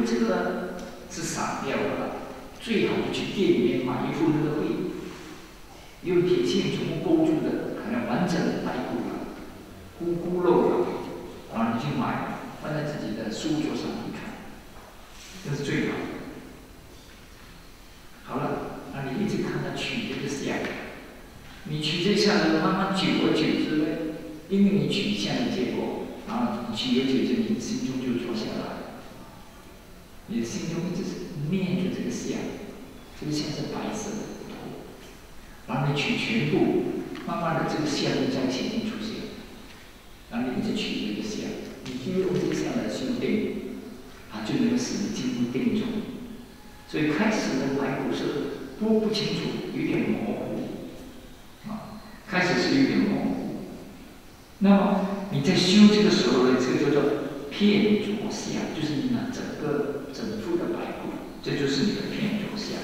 为这个是散掉的，最好就去店里面买一副那个会用铁线全部勾住的，可能完整的白骨了，咕咕肉了，然后你去买，放在自己的书桌上一看，这是最好的。好了，那你一直看他取这个相，你取这相呢，慢慢久而久之呢，因为你取相的结果，然后你久而久之，你心中就坐下来，你的心中一直是念着这个相，这个相是白色的，然后你取全部，慢慢的这个相就在前面出现，然后你一直取这个相，你就用这个相来修定，啊，就能够使你进入定中。所以开始的白骨是不不清楚，有点模糊，啊，开始是有点模糊。那么你在修这个时候呢，这个叫做片着相，就是你那整个整副的白骨，这就是你的片着相。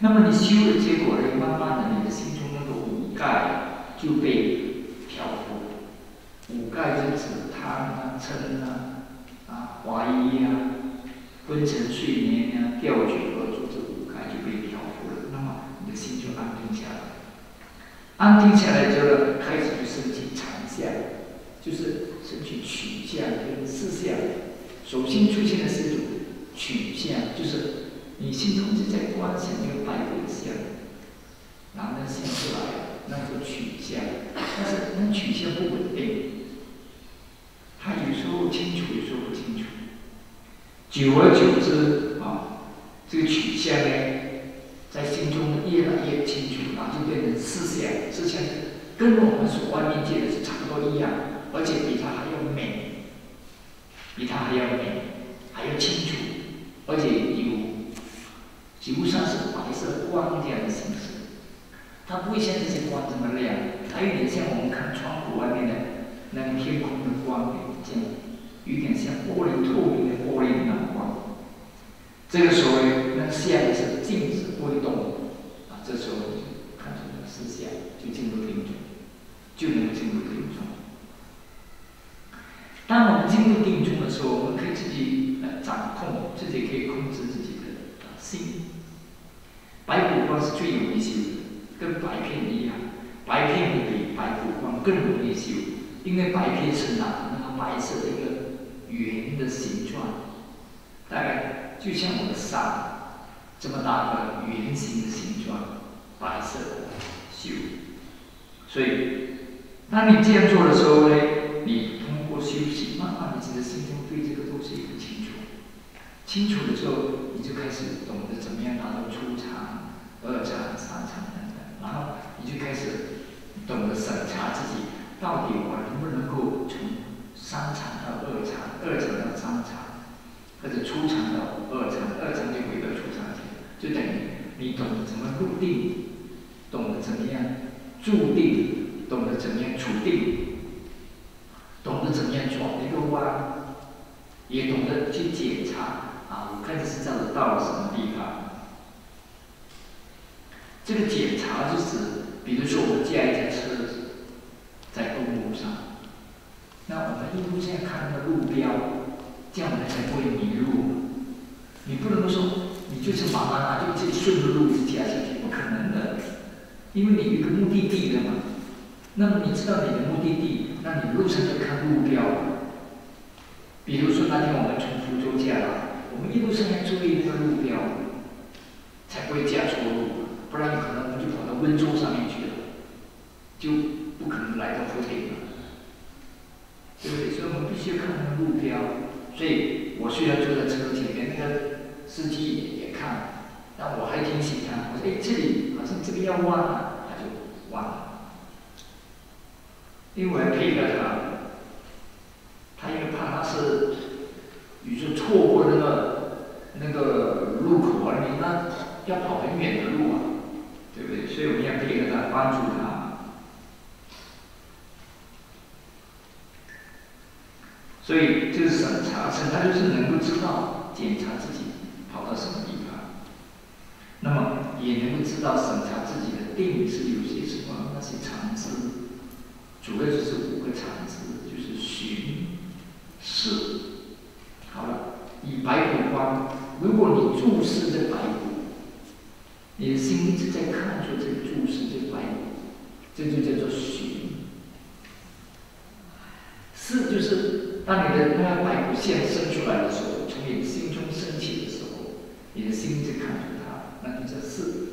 那么你修的结果呢，慢慢的你的心中那个五盖就被漂浮。五盖是指贪啊、嗔啊、啊怀疑啊。昏沉睡眠呀，吊举而坐，这五盖就被漂浮了。那么你的心就安定下来。安定下来之后呢，开始就升起禅相，就是升起取相跟四相。首先出现的是一种取相，就是你心中是在观想一个白骨相，然后呢现出来，那个取相，但是那取相不稳定，它有时候清楚，有时候不清楚。久而久之，啊，这个取向呢，在心中越来越清楚，然后就变成思想，思想跟我们所外面见的是差不多一样，而且比它还，比它还要美，还要清楚，而且有，几乎上是白色光这样的形式，它不会像这些光这么亮，它有点像我们看窗户外面的那个天空的光这样。有点像玻璃透明的玻璃那样光，这个时候呢，那相是静止不会动，啊，这时候就看出那个思想，就进入定中，就能进入定中。当我们进入定中的时候，我们可以自己来掌控，自己可以控制自己的心。白骨光是最容易修的，跟白片一样，白片会比白骨光更容易修，因为白片是拿那个白色的一个。圆的形状，大概就像我的伞这么大个圆形的形状，白色的修。所以，当你这样做的时候呢，你，慢慢的，你的心中对这个东西很清楚。清楚的时候，你就开始懂得怎么样达到初禅、二禅、三禅等等，然后你就开始懂得审查自己，到底我能不能够从。三禅到二禅，二禅到三禅，或者初禅到二禅，二禅就回到初禅去，就等于你懂得怎么入定，懂得怎么样住定，懂得怎么样处定，懂得怎么样转一个弯，也懂得去检查啊，我看这是走到了什么地方。这个检查就是，比如说我们驾一台车子，在公路上。那我们一路这样看那个路标，这样我们才不会迷路。你不能说你就是马马马就自己顺着路子驾下去，不可能的，因为你有一个目的地的嘛。那么你知道你的目的地，那你路上就看路标。比如说那天我们从福州驾来，我们一路上要注意那个路标，才不会驾错路，不然可能我们就跑到温州上面去了，就不可能来到福建了。对不对？所以我们必须要看那个路标。所以我虽然坐在车前面，那个司机也也看，但我还提醒他，我说：“哎，这里好像这个要弯了。”他就弯了。因为配合他，他因为怕他是，比如说错过那个那个路口啊，你那要跑很远的路啊，对不对？所以我们要配合他，帮助他。所以就是审查，审查就是能够知道检查自己跑到什么地方，那么也能够知道审查自己的定是有些什么那些常识，主要就是五个常识，就是寻、视。好了，以白骨观，如果你注视这白骨，你的心一直在看着这个注视这白骨，这就叫做寻。视就是当你的那个白骨线生出来的时候，从你的心中升起的时候，你的心一直看着它，那就叫四。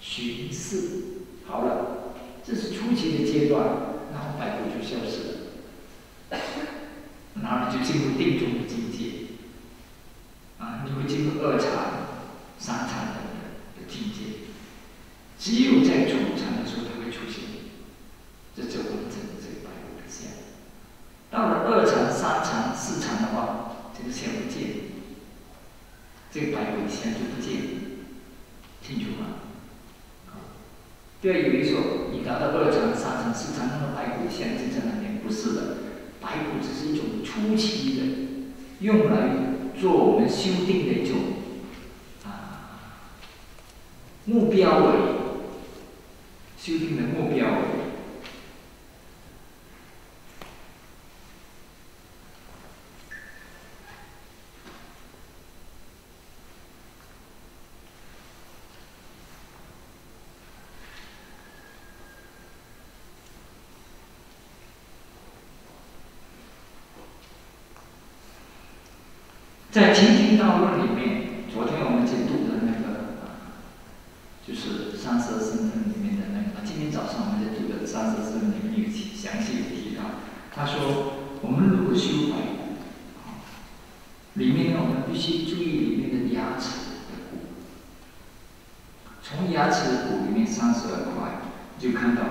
寻视，好了，这是初级的阶段，然后百骨就消失了，然后就进入定中的境界，啊，你会进入二禅、三禅等的境界，只有在初禅的时候它会出现，这就完整的这个白骨的相。到了二禅、三禅、四禅的话，这个相不见，这个白骨的相就不见，清楚吗？不要以为说你达到二层、三层、四层，那个白骨现在是的，白骨只是一种初期的，用来做我们修订的一种啊目标而已，修订的目标而已。在《清净道论》里面，昨天我们解读的那个，就是三十二圣论里面的那个。今天早上我们在读的三十二圣论里面有详细的提到，他说，我们如果修白骨，啊，里面我们必须注意里面的牙齿的骨，从牙齿的骨里面三十二块，就看到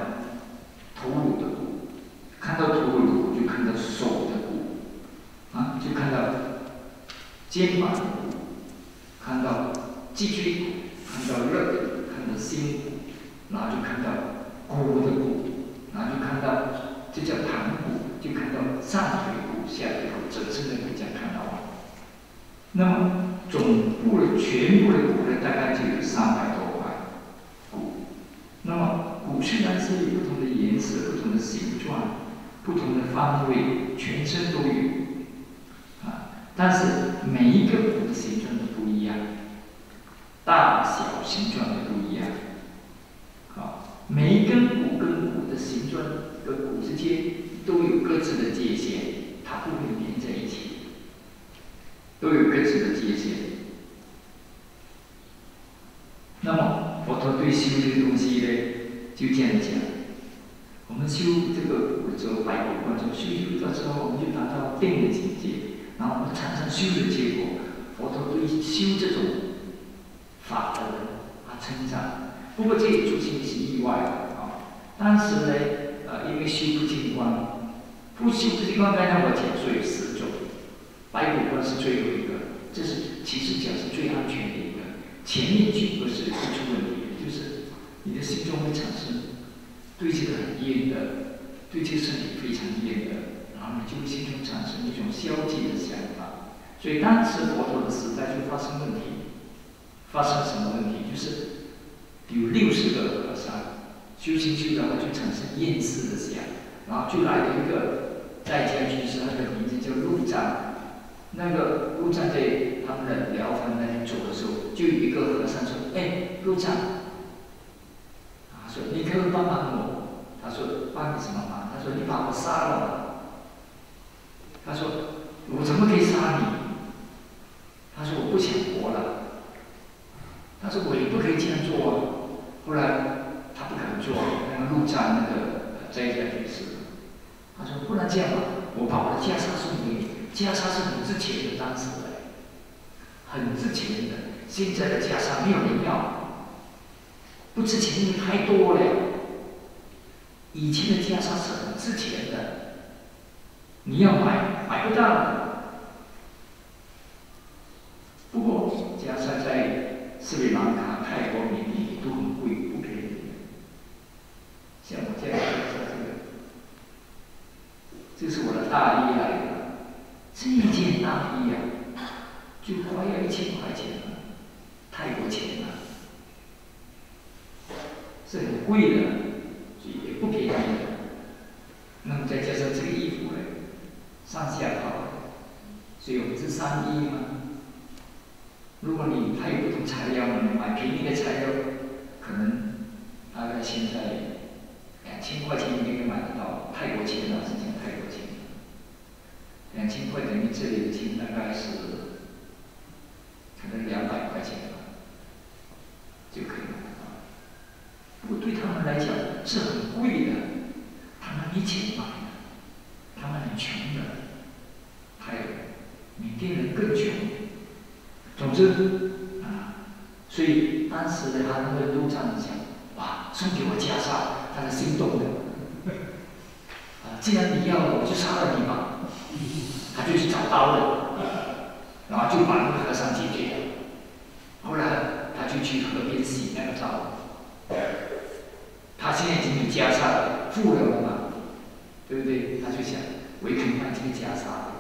头颅的骨，看到头颅骨就看到手的骨，啊，就看到。肩膀骨，看到脊椎骨，看到肋，看到心骨，然后就看到骨的骨，然后就看到这叫盘骨，就看到上腿骨、下腿骨、整身的骨架看到了。那么总部的全部的骨呢，大概就有三百多块骨。那么骨虽然是有不同的颜色、不同的形状、不同的方位，全身都有。但是每一个骨的形状都不一样，大小形状都不一样。好，每一根骨跟骨的形状跟骨之间都有各自的界限，它不会连在一起，都有各自的界限。那么佛陀对修这个东西呢，就这样讲：我们修这个骨之后，白骨观中修修到之后，我们就达到定的境界。然后我们产生修的结果，佛陀对修这种法的人啊称赞。不过这也出现一些意外的啊。当时呢，呃，因为修不净观，不修不净观，刚才我讲说有四种，白骨观是最后一个，这是其实讲是最安全的一个。前面几个是会出问题的，就是你的心中会产生对这个很厌的，对这个身体非常厌的。然后你就会心中产生一种消极的想法，所以当时佛陀的时代就发生问题，发生什么问题？就是有六十个和尚修行修到就产生厌世的想，然后就来了一个在家居士，他的名字叫陆藏。那个陆藏在他们的疗房那里走的时候，就有一个和尚说：“哎，陆藏，他说你可以帮帮我。”他说：“帮你什么忙？”他说：“你把我杀了。”他说：“我怎么可以杀你？”他说：“我不想活了。”他说：“我也不可以这样做啊。”后来他不肯做，那个陆战那个在家居士，他说：“不然这样吧，我把我的袈裟送给你。袈裟是很值钱的，当时的，很值钱的。现在的袈裟没有人要，不值钱因为太多了。以前的袈裟是很值钱的。”你要买买不到，不过加上在斯里兰卡、泰国、缅甸都很贵，不便宜。像我这样加上这个，这是我的大衣来的，这件大衣啊，就快要一千块钱了，泰国钱了，是很贵的，也不便宜的。三一吗？如果你他有不同材料，你买便宜的材料，可能大概现在两千块钱应该买得到，泰国钱啊，是讲泰国钱。两千块等于这里的钱大概是可能两百块钱吧，就可以买到。不过对他们来讲是很贵的，他们没钱买的，他们很穷的，还有缅甸人更穷。总之，啊，所以当时的他那个路上讲，哇，送给我袈裟，他是心动的。啊，既然你要，我就杀了你吧。他就去找刀了，然后就把那个和尚解决了。后来他就去河边洗那个刀。他现在已经有袈裟了，富了嘛，对不对？他就想，我也可以卖这个袈裟。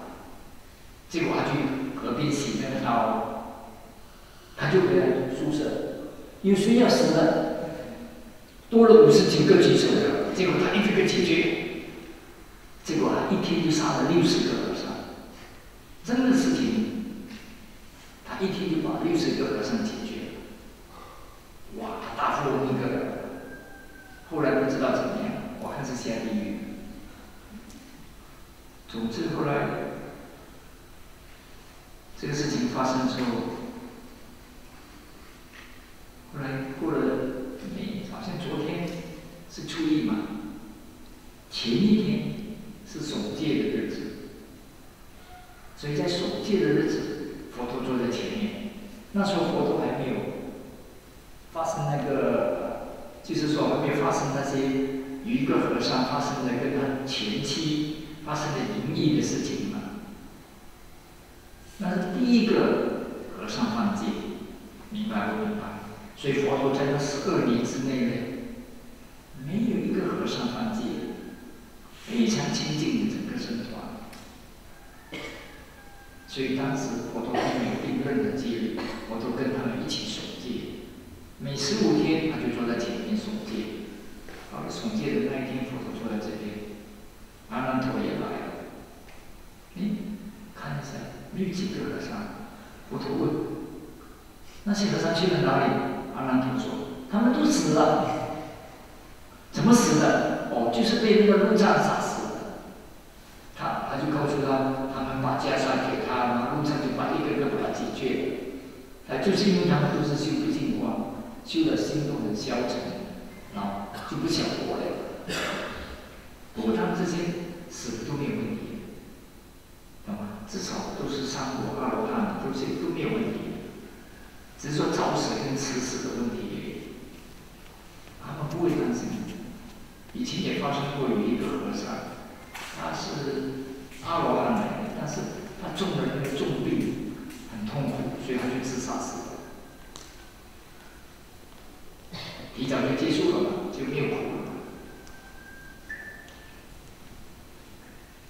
结果他去河边洗那个刀。他就回来宿舍，有谁要死了，多了五十几个举手的，结果他一个个解决，结果啊一天就杀了六十个是吧，真的是挺，他一天就把六十个和尚解决，哇，大富翁一个，后来不知道怎么样，我还是下地狱。总之后来，这个事情发生之后。后来过了没，好像昨天是初一嘛，前一天是守戒的日子，所以在守戒的日子，佛陀坐在前面。那时候佛陀还没有发生那个，就是说还没有发生那些有一个和尚发生的跟他前妻发生的淫异的事情嘛。那是第一个和尚犯戒，明白不明白？所以佛陀在那十二年之内呢，没有一个和尚犯戒，非常清净的整个僧团。所以当时佛陀并没有定任何戒律，佛陀跟他们一起守戒，每十五天他就坐在前面守戒。好了，守戒的那一天，佛陀坐在这边，阿难陀也来了。哎，看一下，有几个和尚？佛陀问：那些和尚去了哪里？阿难陀说：“他们都死了，怎么死的？哦，就是被那个路障杀死的。他他就告诉他，他们把袈裟给他，然后路障就把一个个把他解决。他就是因为他们都是修不净光，修了心动的消沉，啊，就不想活了。不过他们这些死的都没有问题，懂吗？至少都是三果阿罗汉，都是都没有问题。”只是说早死跟迟死的问题，他们不会担心。以前也发生过有一个和尚，他是阿罗汉来的，但是他中了那个重病，很痛苦，所以他就自杀死了。提早就结束了嘛，就没有苦了。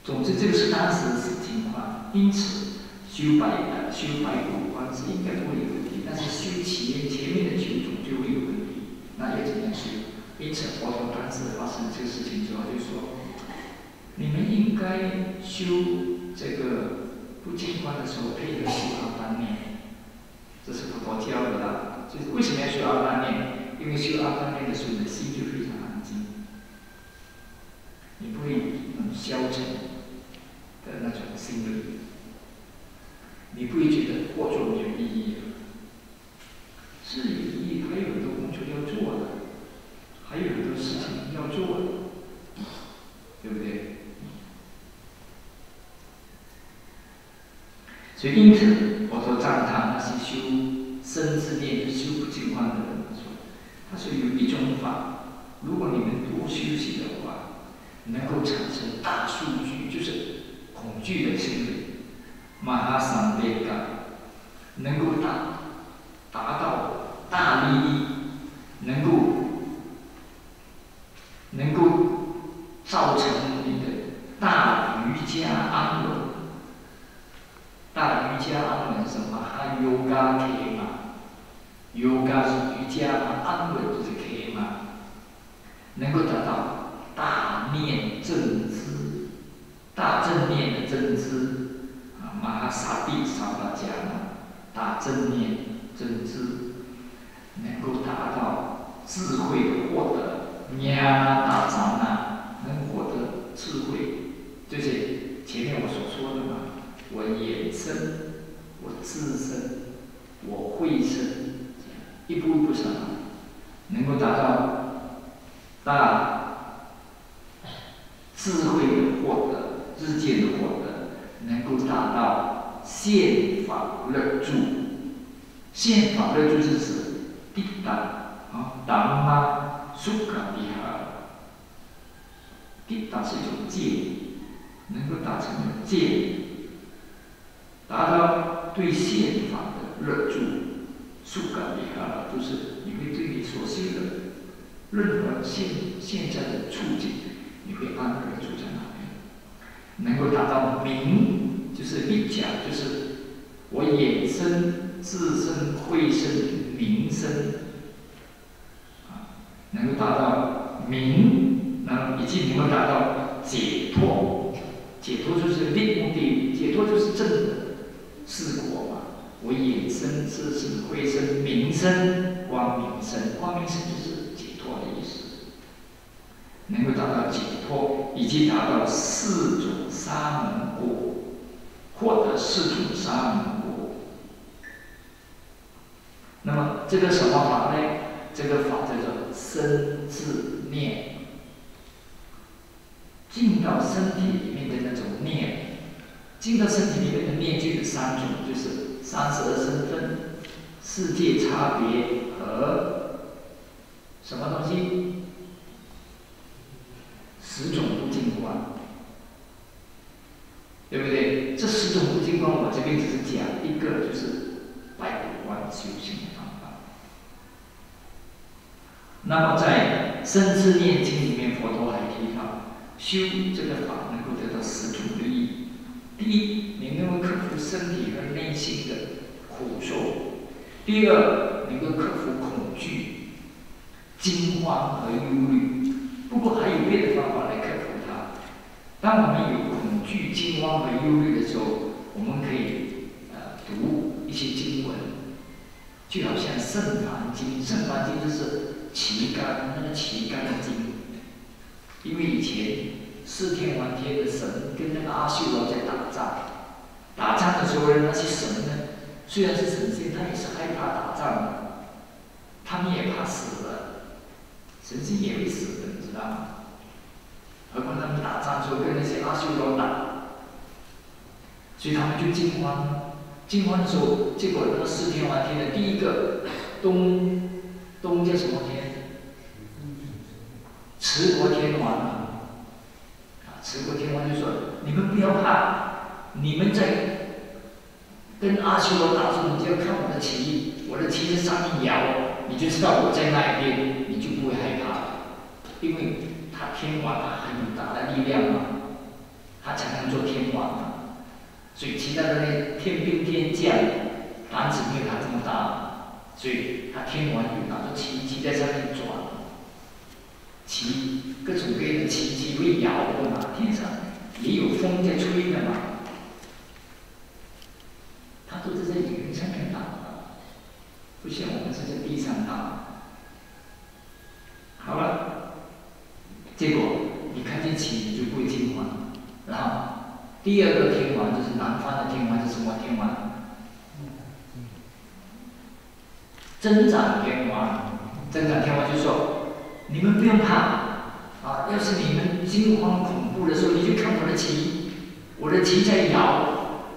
总之，这个是当时的情况，因此修白的修白骨观是应该不会有。但是修前前面的九种就会有问题，那也只能修？因此佛陀当时发生这个事情之后就说：你们应该修这个不净观的时候配合修阿般念，这是佛陀教的。就是为什么要修阿般念？因为修阿般念的时候，你的心就 uma raça negra. 就是前面我所说的嘛。我眼身，我自身，我慧身，一步一步上，能够达到大智慧的获得，日渐的获得，能够达到宪法乐住。宪法乐住是指地达啊，达玛苏卡比哈，地达是一种戒，能够达成的戒。达到对宪法的热助，速感厉害了，就是你会对你所修的任何现现在的处境，你会安然住在那边，能够达到明，就是立讲，就是我衍生自身会生名身，啊，能够达到明，能以及能够达到解脱，解脱就是立目的，解脱就是正的。四果嘛，我衍生自身、慧生、明生、光明生，光明生就是解脱的意思，能够达到解脱，以及达到四种沙门果，获得四种沙门果。那么这个什么法呢？这个法叫做生自念，进到身体里面的那种念。进到身体里面的念具的三种，就是三十二身份、世界差别和什么东西？十种不净观，对不对？这十种不净观，我这边只是讲一个，就是白骨观修行的方法。那么在《生智念经》里面，佛陀还提到，修这个法能够得到十种利益。第一，你能够克服身体和内心的苦受；第二，能够克服恐惧、惊慌和忧虑。不过还有别的方法来克服它。当我们有恐惧、惊慌和忧虑的时候，我们可以呃读一些经文，就好像《圣凡经》，《圣凡经》就是旗杆，那个旗杆的经，因为以前。四天王天的神跟那个阿修罗在打仗，打仗的时候呢，那些神呢，虽然是神仙，他也是害怕打仗的，他们也怕死的，神仙也会死的，你知道吗？何况他们打仗时候跟那些阿修罗打，所以他们就惊慌，惊慌的时候，结果那个四天王天的第一个东东叫什么天？持国天王啊。持国天王就说：“你们不要怕，你们在跟阿修罗打时，你就要看我的旗，我的旗在上面摇，你就知道我在那一边，你就不会害怕了。因为他天王他很大的力量嘛，他才能做天王嘛。所以其他的那天兵天将胆子没有他这么大，所以他天王有拿着旗旗在上面转。”旗各种各样的旗旗会摇的嘛，天上也有风在吹的嘛，它都是在云上面打的，不像我们是在地上打。好了，结果你看见旗你就不会惊慌。然后第二个天王就是南方的天王是什么天王？增长天王，增长天王就说。你们不用怕，啊！要是你们惊慌恐怖的时候，你就看我的旗，我的旗在摇，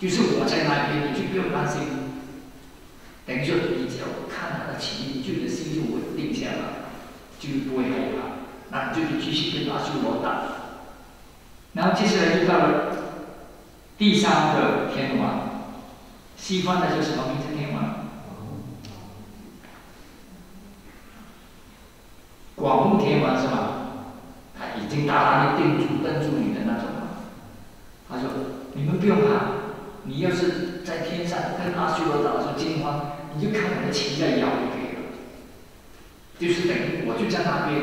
就是我在那边，你就不用担心。等于说，你只要看他的旗，你就你的心就稳定下来，就不会害怕。那你就得继续跟阿修罗打。然后接下来就到了第三个天王，西方的叫什么名字天王？广目天王是吧？他已经大大的定住、瞪住你的那种。他说：“你们不用怕，你要是在天上跟阿修罗打的时候惊慌，你就看我的旗在摇就可以了。就是等于我就在那边，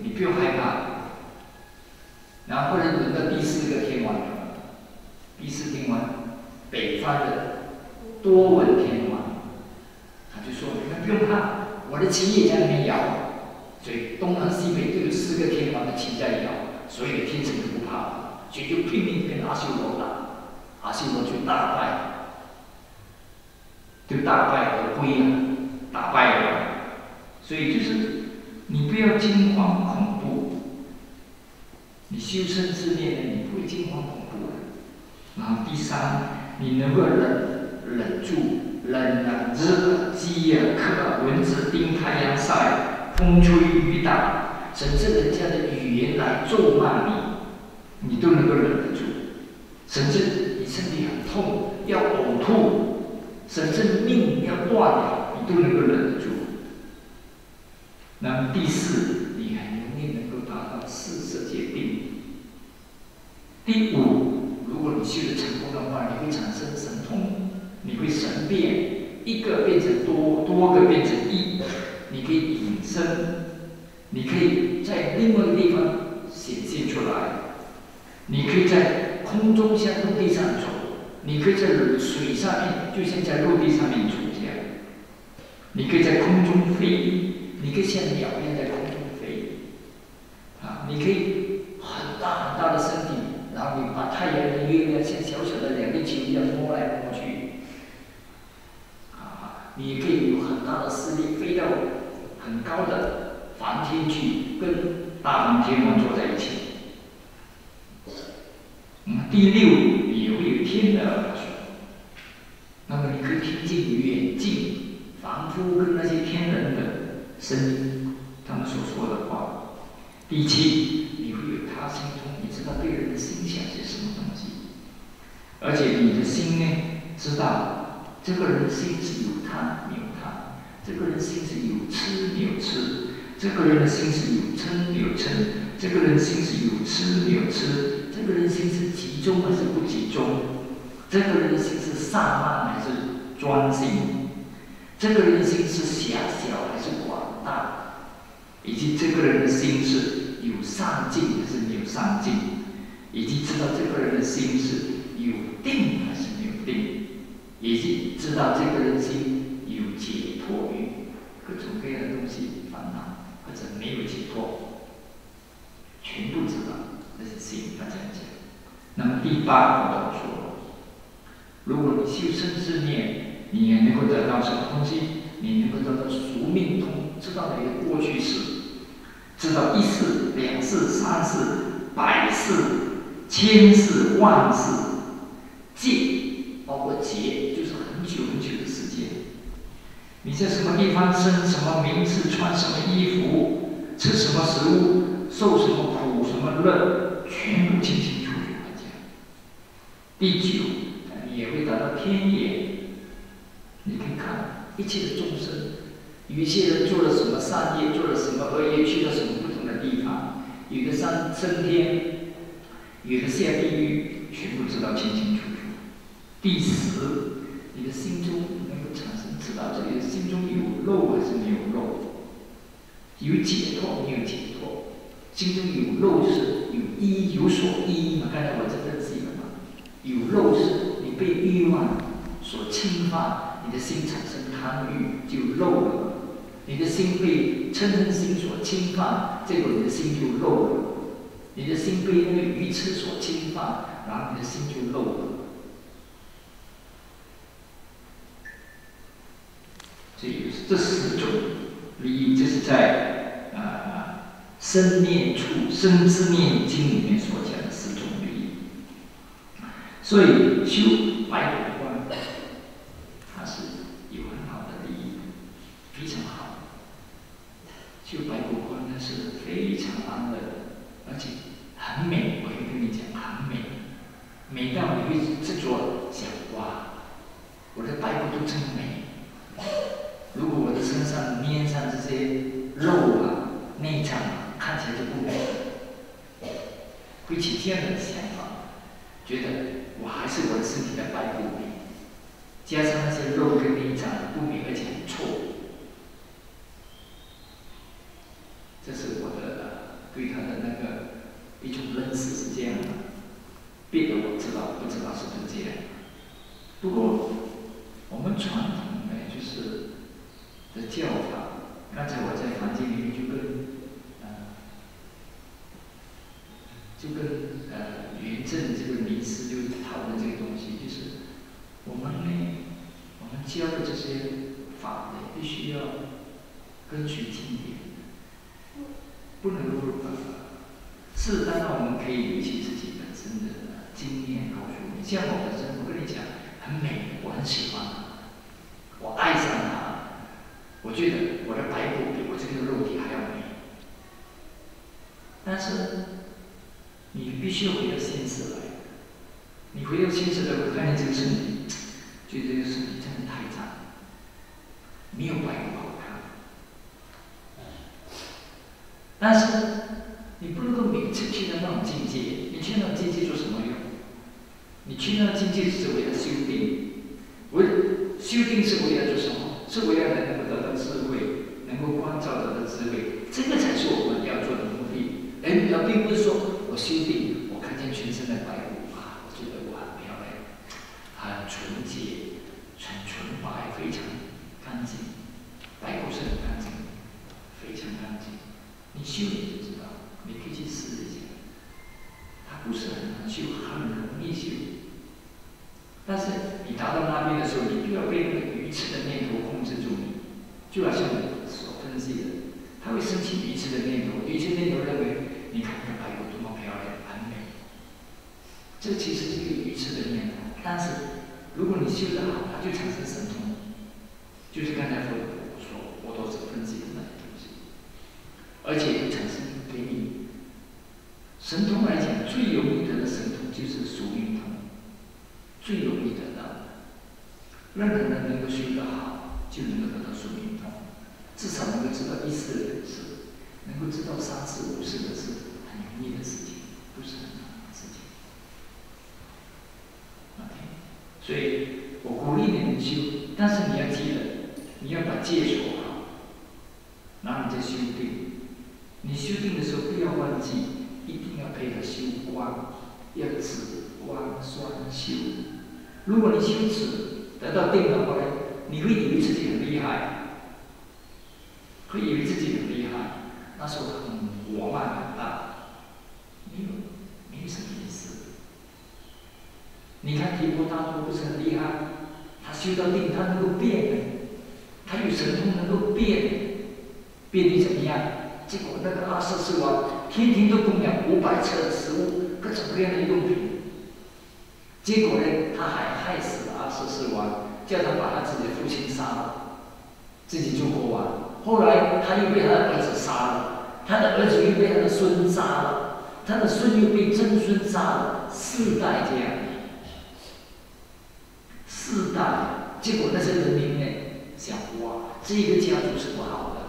你不用害怕。然后或者轮到第四个天王了，第四天王，北方的多闻天王，他就说：“你们不用怕，我的旗也在那边摇，所以东南西北都有四个天王的旗在摇，所以天神都不怕，所以就拼命跟阿修罗打，阿修罗就大败，就大败而归了，打败了。所以就是你不要惊慌恐怖，你修身自念，你不会惊慌恐怖的。然后第三，你能够忍忍住，忍啊，日、饥啊、渴啊、蚊子叮、太阳晒、风吹雨打，甚至人家的语言来咒骂你，你都能够忍得住。甚至你身体很痛，要呕吐，甚至命要断了，你都能够忍得住。那么第四，你很容易能够达到四色界定。第五，如果你修的成功的话，你会产生神通，你会神变，一个变成多，多个变成一，你可以隐身，你可以在另外一个地方显现出来，你可以在空中向陆地上走，你可以在水上面，就像在陆地上面走这样，你可以在空中飞。你可以像鸟一样在空中飞，啊，你可以很大很大的身体，然后你把太阳和月亮像小小的两个球一样摸来摸去，啊，你也可以有很大的势力飞到很高的梵天去，跟大梵天王坐在一起。嗯，第六你会有天的耳说，那么你可以听见远近仿佛跟那些天人的。声音，他们所说的话。第七，你会有他心中，你知道对人的心想是什么东西，而且你的心呢，知道这个人心是有贪没有贪，这个人心是有吃没有吃，这个人的心是有嗔有嗔，这个人心是有吃没有吃，这个人心是集中还是不集中，这个人的心是散漫还是专心，这个人心是狭小还是广。大，以及这个人的心是有上进还是没有上进，以及知道这个人的心是有定还是没有定，以及知道这个人心有解脱于各种各样的东西烦恼，或者没有解脱，全部知道，这是心他这样讲。那么第八我要说，如果你修身之念，你也能够得到什么东西？你能够得到宿命通。知道你的过去式，知道一世、两世、三世、百世、千世、万世，劫包括劫，就是很久很久。你在什么地方生什么名字，穿什么衣服，吃什么食物，受什么苦什么乐，全部清清楚楚的讲。第九，也会达到天眼，你可以看一切的众生。有些人做了什么善业，做了什么恶业，去了什么不同的地方，有的上升天，有的下地狱，全部知道清清楚楚。第十，你的心中能够产生知道这里的心中有漏还是没有漏，有解脱没有解脱，心中有漏是有依有所依嘛？刚才我在这记了嘛？有漏是你被欲望所侵犯，你的心产生贪欲就漏了。你的心被嗔恨心所侵犯，这个你的心就漏了；你的心被那个愚痴所侵犯，然后你的心就漏了。这这十种理，这是在啊《生念处生之念经》里面所讲的十种利益。所以修白骨观，它是有很好的利益，非常好。修白骨观它是非常安乐的，而且很美。我可以跟你讲，很美，美到你会执着想哇，我的白骨都真美。身上粘上这些肉啊、内脏啊，看起来就不美。会起这样的想法，觉得我还是我的身体的白骨美，加上那些肉跟内脏不美，而且很臭。这是我的对他的那个一种认识是这样的，别的我知道不知道是不是这样。不过我们传统呢就是的教法，刚才我在房间里面就跟呃就跟呃于正这个名师就讨论这个东西，就是我们呢，我们教的这些法呢，必须要根据经典，不能够入法，是，当然我们可以有一些自己本身的经验告诉你，像我本身，我跟你讲，很美，我很喜欢，我爱上。觉得我的白骨比我这个肉体还要美。但是，你必须回到现实来。你回到现实来，我看见这个身体，觉得这个身体真的太脏，没有白骨好看。但是。你不能够每次去到那种境界，你去那境界做什么用？你去那境界是为了修定，为修定是为了做什么？是为了能得到智慧，能够关照得到智慧，这个才是我们要做的目的。而而并不是说我修定，我看见全身的白骨啊，我觉得我很漂亮，很纯洁，很纯白，非常干净，白骨是很干净，非常干净。你修你就知道。你可以去试一下，它不是很难修，很容易修。但是你达到那边的时候，你不要被那个愚痴的念头控。就好像我所分析的，他会升起愚痴的念头，愚痴念头认为你看那个白骨多么漂亮，很美。这其实是一个愚痴的念头。但是如果你修得好，它就产生神通。就是刚才说的，我说我都是分析的那些东西，而且会产生。给你神通来讲，最容易得的神通就是属运通，最容易得到的。任何人能够修得好，就能够得到属运通，至少能够知道一世的本事，能够知道三世五世的事，很容易的事情，不是很难的事情。OK，所以我鼓励你们修，但是你要记得，你要把戒守好，然后你再修定。你修定的时候不要忘记，一定要配合修光，要止光双修。如果你修止得到定的话，你会以为自己很厉害，会以为自己很厉害，那时候很我慢很大，没有没有什么意思。你看提婆达多不是很厉害，他修到定，他能够变，他有神通能够变，变的怎么样？结果那个阿瑟斯王天天都供养五百车的食物，各种各样的用品。结果呢，他还害死了阿瑟斯王，叫他把他自己的父亲杀了，自己做国王。后来他又被他的儿子杀了，他的儿子又被他的孙杀了，他的孙又被曾孙杀了，四代这样。四代，结果那些人民呢想：哇，这个家族是不好的。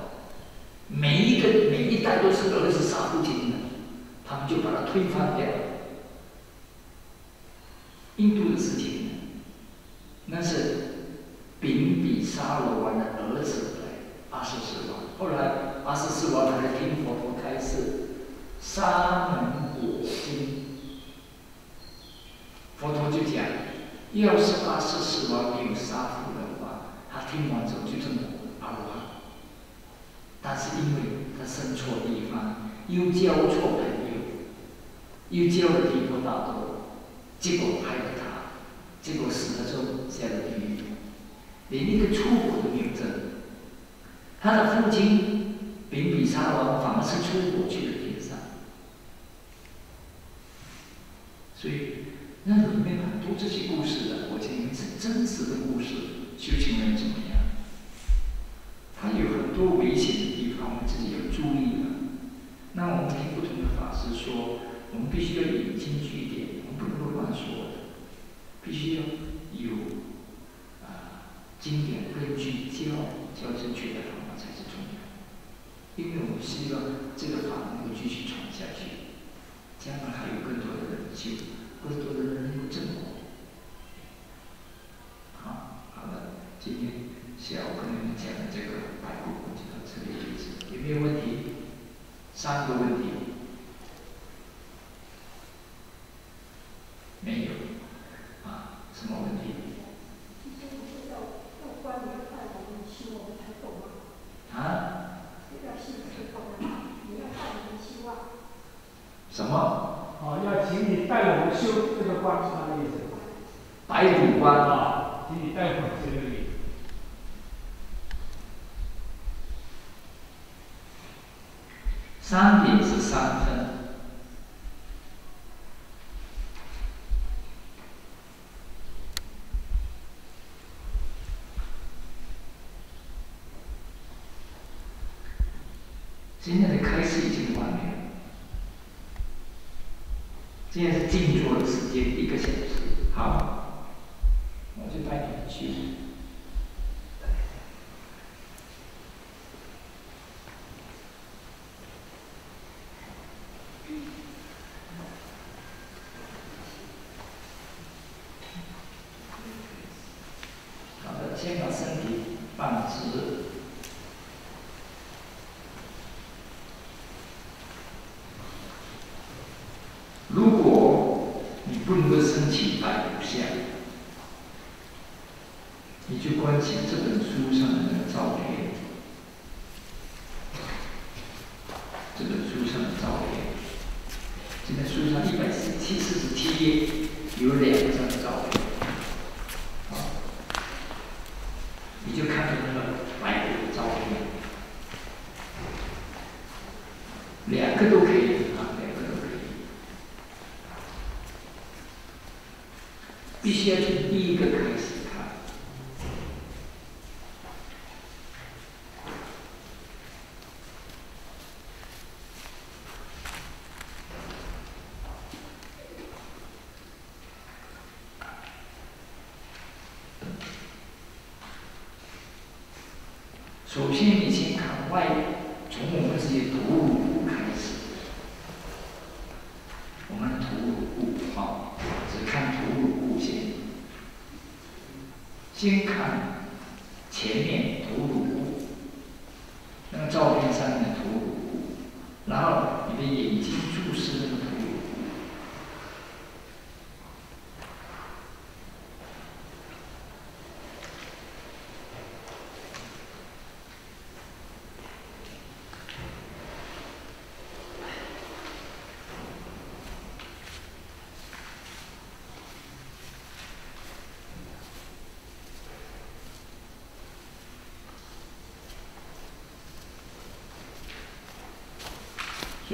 每一个每一代都是儿子杀父亲的，他们就把它推翻掉。印度的事情，那是丙比沙罗王的儿子阿瑟斯王。后来阿瑟斯王来听佛陀开示《沙门果经》，佛陀就讲：要是阿瑟斯王没有杀父的话，他听完之后就这么阿罗汉。但是因为他生错地方，又交错朋友，又交了提婆达多，结果害了他，结果死了之后下了地狱，连一个出国都没有证。他的父亲比比沙王反而是出国去了天上，所以那里面很多这些故事的，我讲的是真实的故事，修行人怎么样？他有很多危险的地方，我们自己要注意的。那我们听不同的法师说，我们必须要引经据典，我们不能够乱说，必须要有啊经典根据教教正确的方法才是重要。因为我们希望这个法能够继续传下去，将来还有更多的人修，更多的人能够证果。好，好的，今天。下午跟你们讲的这个白骨就到这里为止，有没有问题？三个问题。3分今天的开始已经完了，现在是静坐的时间，一个小时，好。先从第一个开始看首先你先看外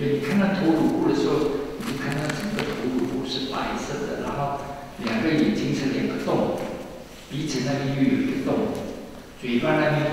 你看到头颅骨的时候你就看到整个头颅骨是白色的然后两个眼睛是两个洞鼻子那边又有一个洞嘴巴那边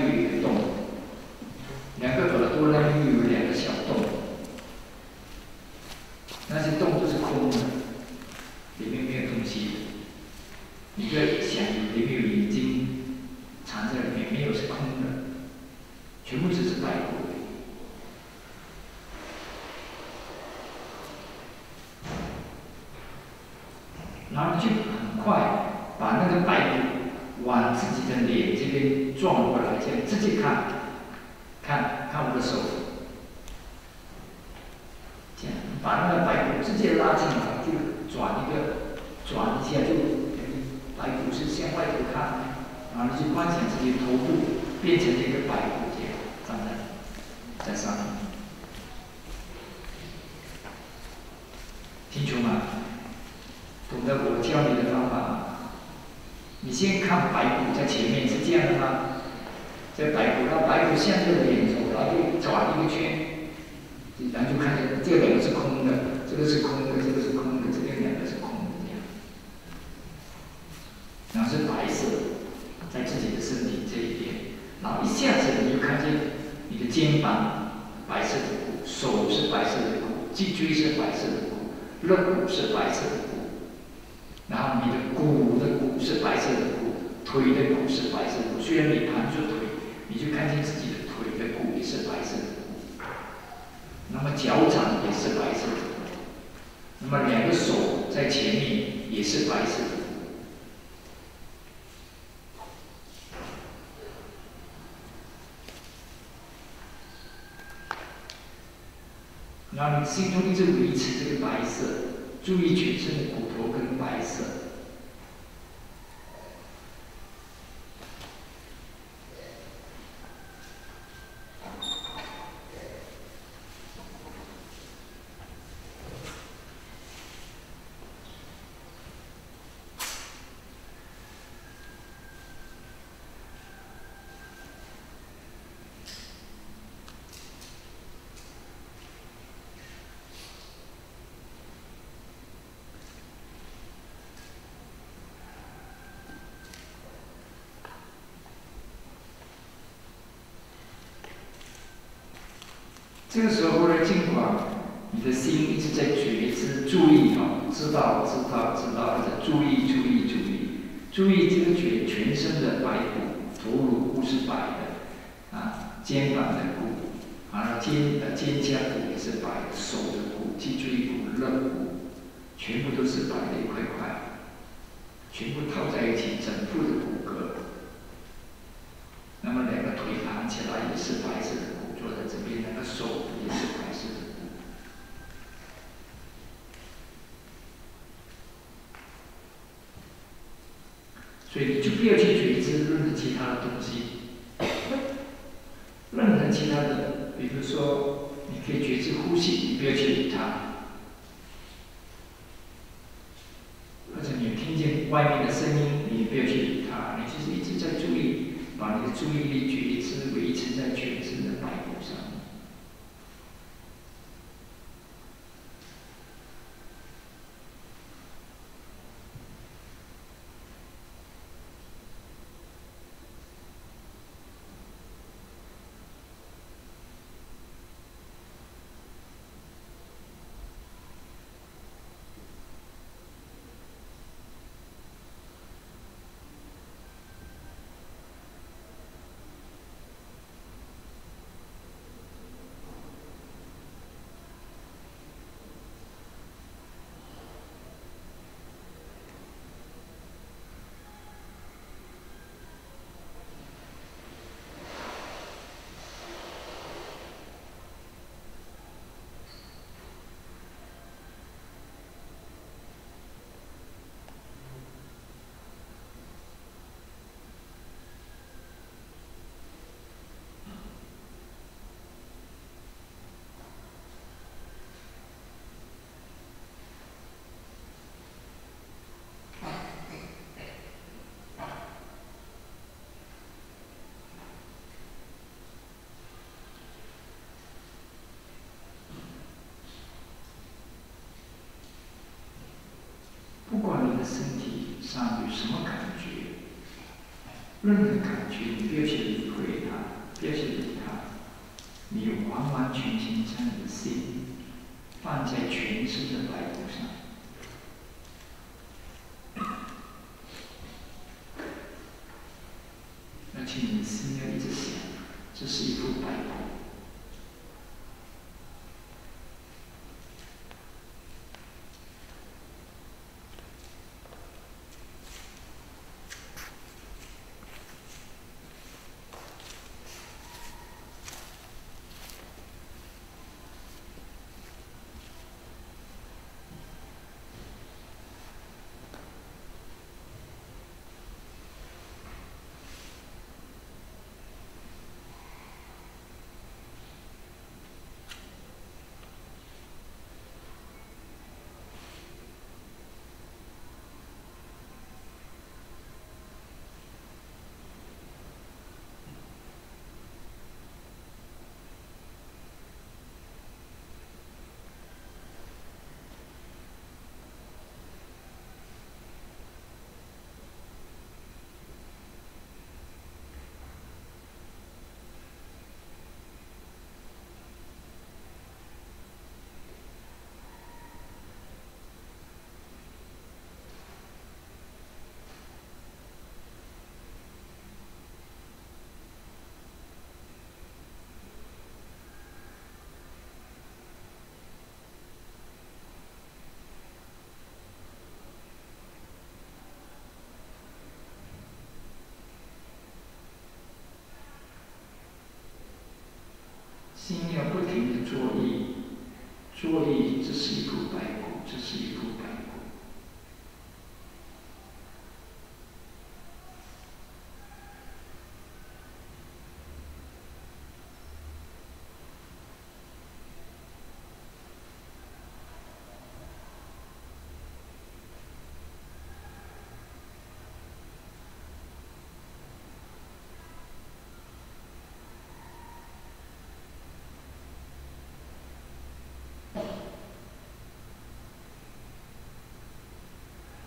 脚掌也是白色那么两个手在前面也是白色那你心中一直维持这个白色注意全身的骨头跟白色。这个时候，呢尽管你的心一直在觉知、注意哦，知道、知道、知道，或者注意、注意、注意，注意这个觉全身的白骨，头颅骨是白的，啊，肩膀的骨，啊，肩呃肩胛骨也是白的，手的骨、脊椎骨、肋骨，全部都是白的一块块，全部套在一起，整副的骨骼。那么两个腿盘起来也是白色的，坐在这边，那个手也是白色的。所以你就不要去觉知任何其他的东西，任何其他的，比如说你可以觉知呼吸，你不要去理它。或者你听见外面的声音，你也不要去理它，你就是一直在注意，把你的注意力觉知维持在全身的脉搏上。不管你的身体上有什么感觉，任何感觉你不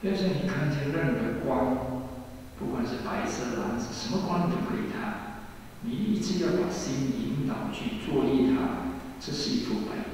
要是你看见任何光，不管是白色、蓝色，什么光都可以看，你一直要把心引导去注意它，这是一副白